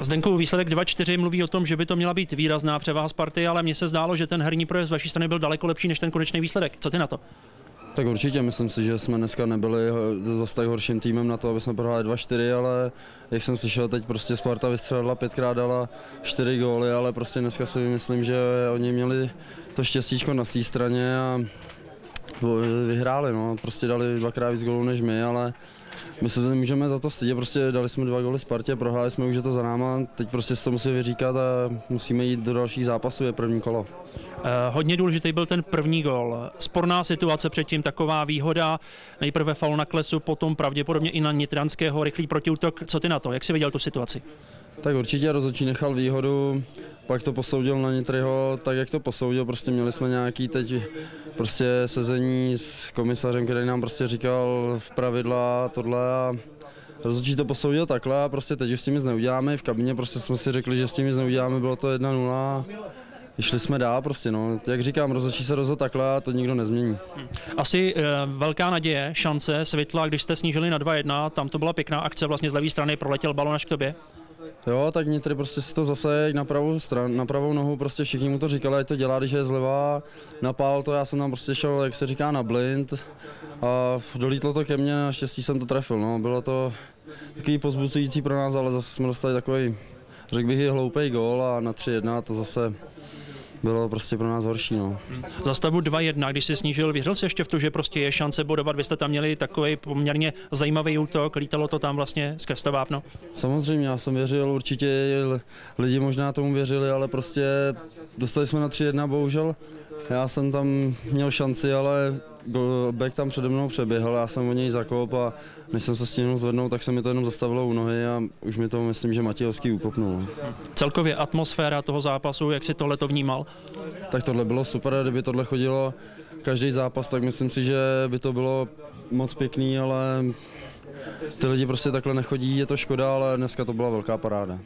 Zdenku, výsledek 2-4 mluví o tom, že by to měla být výrazná převaha Sparty, ale mně se zdálo, že ten herní projev z vaší strany byl daleko lepší než ten konečný výsledek. Co ty na to? Tak určitě, myslím si, že jsme dneska nebyli zase tak horším týmem na to, aby jsme prohráli 2-4, ale jak jsem slyšel, teď prostě Sparta vystřelila pětkrát, dala 4 góly, ale prostě dneska si myslím, že oni měli to štěstíčko na své straně a vyhráli, no. prostě dali dvakrát víc gólů než my, ale my se nemůžeme za to stydět, prostě dali jsme dva góly Spartě, prohráli jsme, už je to za náma, teď prostě si to musíme vyříkat a musíme jít do dalších zápasů, je první kolo. Eh, hodně důležitý byl ten první gol. Sporná situace předtím, taková výhoda. Nejprve faul na klesu, potom pravděpodobně i na Nitranského rychlý protiútok. Co ty na to? Jak jsi viděl tu situaci? Tak určitě rozhodčí nechal výhodu, pak to posoudil na Nitryho, tak jak to posoudil, prostě měli jsme nějaký teď prostě sezení s komisařem, který nám prostě říkal pravidla tohle a rozhodčí to posoudil takhle a prostě teď už s tím nic neuděláme, v kabině prostě jsme si řekli, že s tím nic neuděláme, bylo to 1-0 Šli jsme dál prostě, no. Jak říkám, rozhodčí se rozhodl takhle a to nikdo nezmění. Asi eh, velká naděje, šance, světla, když jste snížili na 2-1, tam to byla pěkná akce, vlastně z levé strany proletěl balon až k tobě. Jo, tak Nitry prostě si to zase na pravou, stran, na pravou nohu, prostě všichni mu to říkali, ať to dělá, když je zleva, napál to, já jsem tam prostě šel, jak se říká, na blind a dolítlo to ke mně, naštěstí jsem to trefil, no, bylo to takový pozbuzující pro nás, ale zase jsme dostali takový, řekl bych, hloupý gól a na 3-1 to zase bylo prostě pro nás horší, no. Za stavu 2-1, když si snížil, věřil jsi ještě v to, že prostě je šance bodovat, vy jste tam měli takový poměrně zajímavý útok, lítalo to tam vlastně skrz to vápno. Samozřejmě, já jsem věřil, určitě lidi možná tomu věřili, ale prostě dostali jsme na 3-1, bohužel. Já jsem tam měl šanci, ale back tam přede mnou přeběhl, já jsem o něj zakop a než jsem se stihnul zvednout, tak se mi to jenom zastavilo u nohy a už mi to myslím, že Matějovský ukopnul. no. Celkově atmosféra toho zápasu, jak si tohle to vnímal? Tak tohle bylo super, kdyby tohle chodilo každý zápas, tak myslím si, že by to bylo moc pěkný, ale ty lidi prostě takhle nechodí, je to škoda, ale dneska to byla velká paráda.